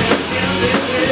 Can't live without.